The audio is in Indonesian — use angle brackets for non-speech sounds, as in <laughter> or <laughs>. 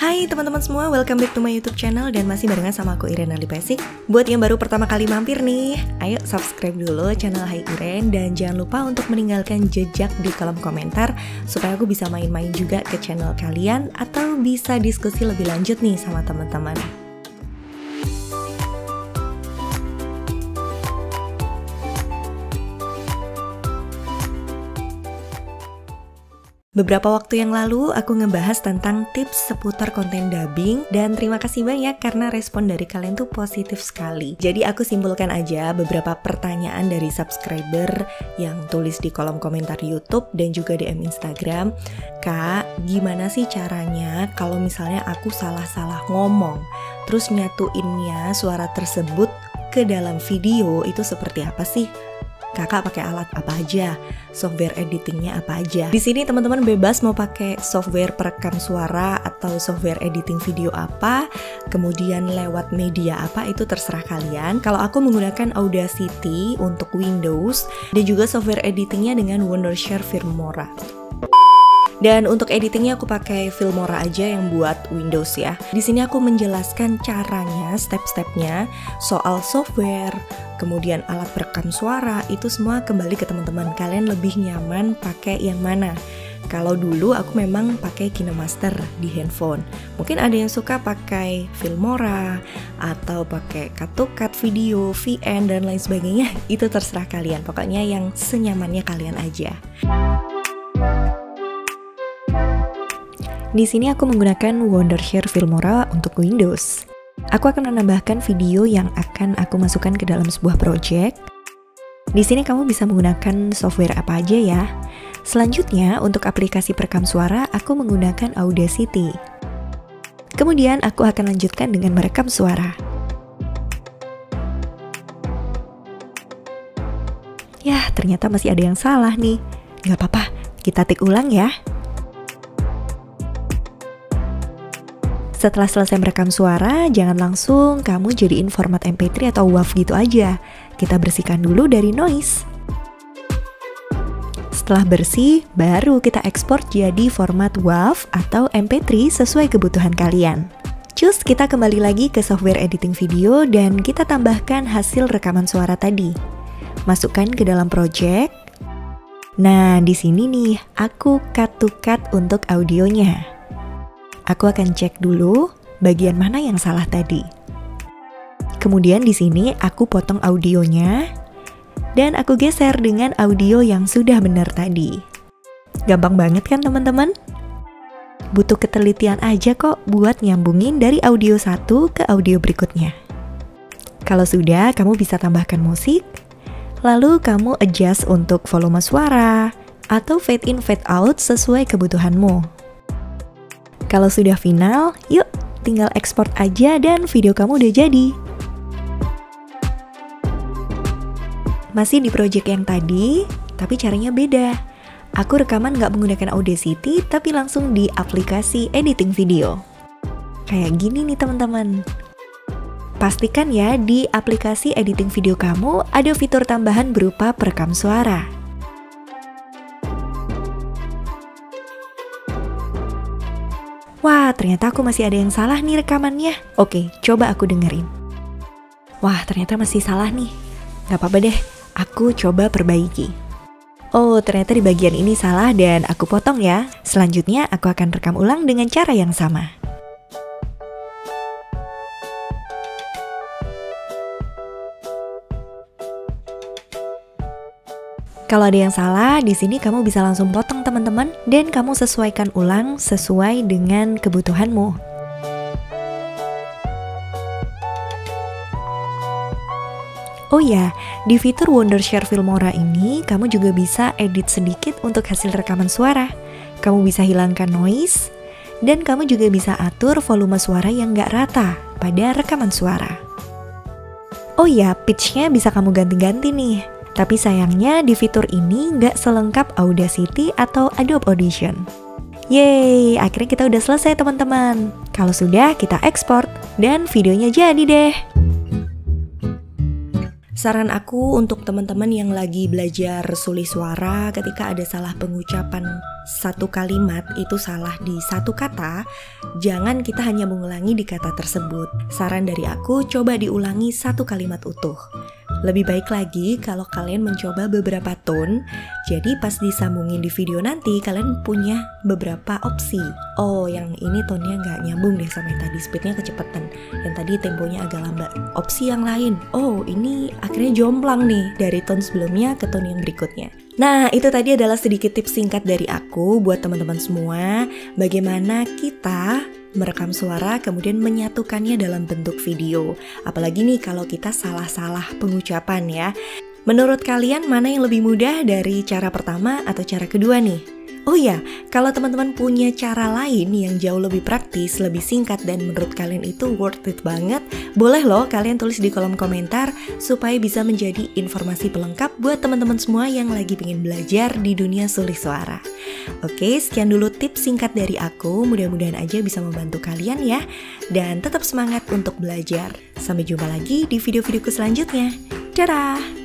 Hai teman-teman semua, welcome back to my YouTube channel dan masih barengan sama aku Irene Alipesik. Buat yang baru pertama kali mampir nih, ayo subscribe dulu channel Hai Iren dan jangan lupa untuk meninggalkan jejak di kolom komentar supaya aku bisa main-main juga ke channel kalian atau bisa diskusi lebih lanjut nih sama teman-teman. Beberapa waktu yang lalu aku ngebahas tentang tips seputar konten dubbing dan terima kasih banyak karena respon dari kalian tuh positif sekali. Jadi aku simpulkan aja beberapa pertanyaan dari subscriber yang tulis di kolom komentar YouTube dan juga DM Instagram. Kak, gimana sih caranya kalau misalnya aku salah-salah ngomong terus nyatuinnya suara tersebut ke dalam video itu seperti apa sih? Kakak pakai alat apa aja, software editingnya apa aja. Di sini teman-teman bebas mau pakai software perekam suara atau software editing video apa, kemudian lewat media apa itu terserah kalian. Kalau aku menggunakan Audacity untuk Windows dan juga software editingnya dengan Wondershare Filmora. Dan untuk editingnya aku pakai Filmora aja yang buat Windows ya. Di sini aku menjelaskan caranya, step-stepnya, soal software, kemudian alat perekam suara, itu semua kembali ke teman-teman. Kalian lebih nyaman pakai yang mana? Kalau dulu aku memang pakai KineMaster di handphone. Mungkin ada yang suka pakai Filmora atau pakai CapCut video, VN dan lain sebagainya. <laughs> Itu terserah kalian. Pokoknya yang senyamannya kalian aja. Di sini aku menggunakan Wondershare Filmora untuk Windows. Aku akan menambahkan video yang akan aku masukkan ke dalam sebuah project. Di sini kamu bisa menggunakan software apa aja ya. Selanjutnya, untuk aplikasi perekam suara, aku menggunakan Audacity. Kemudian aku akan lanjutkan dengan merekam suara. Ya, ternyata masih ada yang salah nih. Gak apa-apa, kita tik ulang ya. Setelah selesai merekam suara, jangan langsung kamu jadiin format MP3 atau WAV gitu aja. Kita bersihkan dulu dari noise. Setelah bersih, baru kita ekspor jadi format WAV atau MP3 sesuai kebutuhan kalian. Cus, kita kembali lagi ke software editing video dan kita tambahkan hasil rekaman suara tadi. Masukkan ke dalam project. Nah, di sini nih, aku cut to cut untuk audionya. Aku akan cek dulu bagian mana yang salah tadi. Kemudian di sini aku potong audionya dan aku geser dengan audio yang sudah benar tadi. Gampang banget kan teman-teman? Butuh ketelitian aja kok buat nyambungin dari audio satu ke audio berikutnya. Kalau sudah, kamu bisa tambahkan musik, lalu kamu adjust untuk volume suara, atau fade in fade out sesuai kebutuhanmu. Kalau sudah final, yuk tinggal ekspor aja dan video kamu udah jadi. Masih di project yang tadi, tapi caranya beda. Aku rekaman nggak menggunakan Audacity, tapi langsung di aplikasi editing video. Kayak gini nih teman-teman. Pastikan ya di aplikasi editing video kamu ada fitur tambahan berupa perekam suara. Wah, ternyata aku masih ada yang salah nih rekamannya. Oke, coba aku dengerin. Wah, ternyata masih salah nih. Gak apa-apa deh, aku coba perbaiki. Oh, ternyata di bagian ini salah dan aku potong ya. Selanjutnya, aku akan rekam ulang dengan cara yang sama. Kalau ada yang salah, di sini kamu bisa langsung potong teman-teman dan kamu sesuaikan ulang sesuai dengan kebutuhanmu. Oh ya, di fitur Wondershare Filmora ini kamu juga bisa edit sedikit untuk hasil rekaman suara. Kamu bisa hilangkan noise, dan kamu juga bisa atur volume suara yang gak rata pada rekaman suara. Oh ya, pitchnya bisa kamu ganti-ganti nih. Tapi sayangnya di fitur ini nggak selengkap Audacity atau Adobe Audition. Yeay, akhirnya kita udah selesai teman-teman. Kalau sudah, kita ekspor dan videonya jadi deh. Saran aku untuk teman-teman yang lagi belajar sulis suara ketika ada salah pengucapan satu kalimat itu salah di satu kata, jangan kita hanya mengulangi di kata tersebut. Saran dari aku, coba diulangi satu kalimat utuh. Lebih baik lagi kalau kalian mencoba beberapa tone, jadi pas disambungin di video nanti kalian punya beberapa opsi. Oh, yang ini tone-nya nggak nyambung deh sama yang tadi, speednya kecepatan. Yang tadi temponya agak lambat. Opsi yang lain, oh ini akhirnya jomplang nih dari tone sebelumnya ke tone yang berikutnya. Nah, itu tadi adalah sedikit tips singkat dari aku buat teman-teman semua, bagaimana kita merekam suara kemudian menyatukannya dalam bentuk video. Apalagi nih kalau kita salah-salah pengucapan ya. Menurut kalian mana yang lebih mudah dari cara pertama atau cara kedua nih? Oh ya, kalau teman-teman punya cara lain yang jauh lebih praktis, lebih singkat dan menurut kalian itu worth it banget, boleh loh kalian tulis di kolom komentar supaya bisa menjadi informasi pelengkap buat teman-teman semua yang lagi pengen belajar di dunia sulis suara. Oke, sekian dulu tips singkat dari aku, mudah-mudahan aja bisa membantu kalian ya. Dan tetap semangat untuk belajar. Sampai jumpa lagi di video-videoku selanjutnya. Dadah!